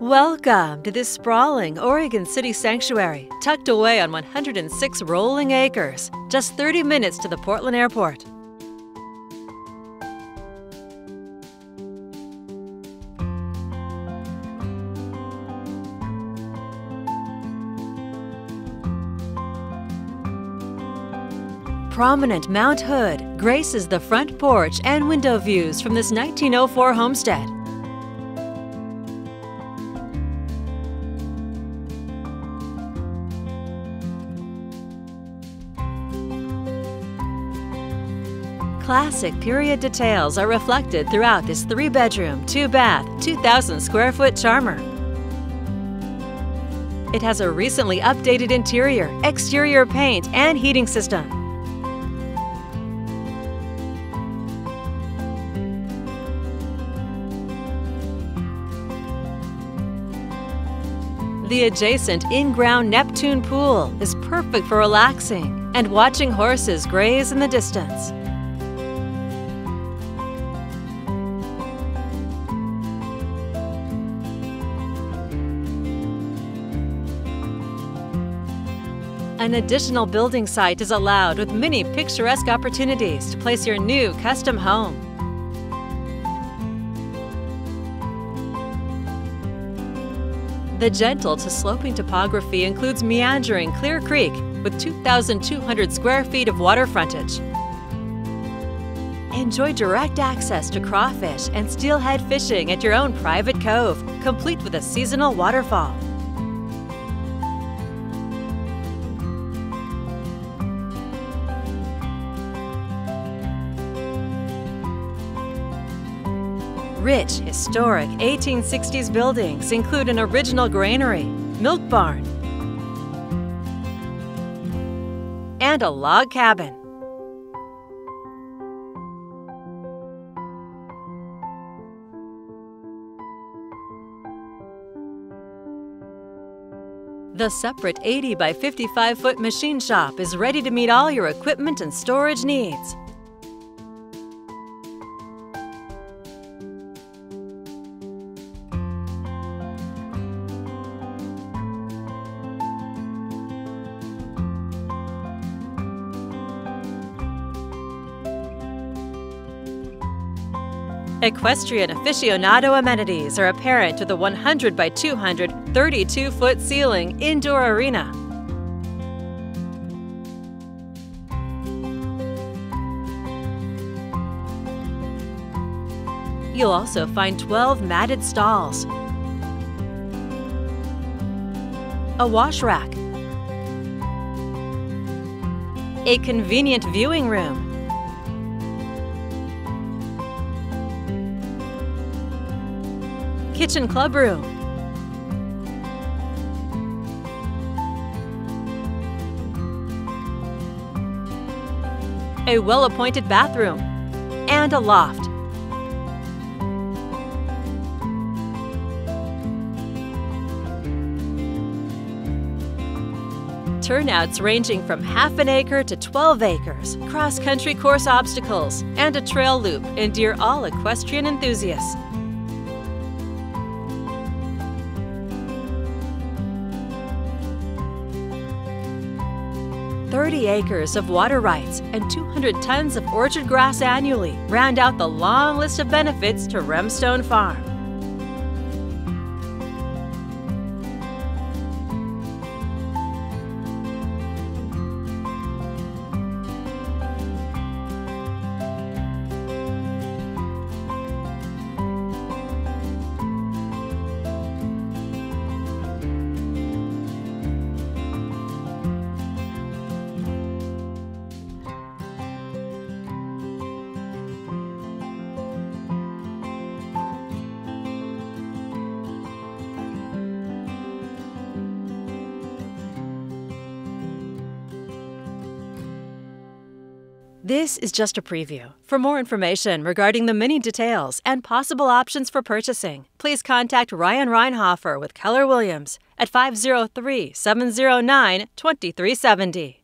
Welcome to this sprawling Oregon City sanctuary, tucked away on 106 rolling acres, just 30 minutes to the Portland Airport. Prominent Mount Hood graces the front porch and window views from this 1904 homestead. Classic period details are reflected throughout this three bedroom, two bath, 2,000 square foot charmer. It has a recently updated interior, exterior paint, and heating system. The adjacent in-ground Neptune pool is perfect for relaxing and watching horses graze in the distance. An additional building site is allowed with many picturesque opportunities to place your new custom home. The gentle to sloping topography includes meandering Clear Creek with 2,200 square feet of water frontage. Enjoy direct access to crawfish and steelhead fishing at your own private cove, complete with a seasonal waterfall. Rich, historic 1860s buildings include an original granary, milk barn, and a log cabin. The separate 80 by 55 foot machine shop is ready to meet all your equipment and storage needs. Equestrian aficionado amenities are apparent to the 100 by 200 32 foot ceiling indoor arena. You'll also find 12 matted stalls, a wash rack, a convenient viewing room, kitchen club room, a well-appointed bathroom, and a loft. Turnouts ranging from half an acre to 12 acres, cross-country course obstacles, and a trail loop endear all equestrian enthusiasts. 30 acres of water rights and 200 tons of orchard grass annually round out the long list of benefits to Remstone Farm. 'This is just a preview. For more information regarding the many details and possible options for purchasing, please contact Ryann Reinhofer with Keller Williams at 503 709 2370.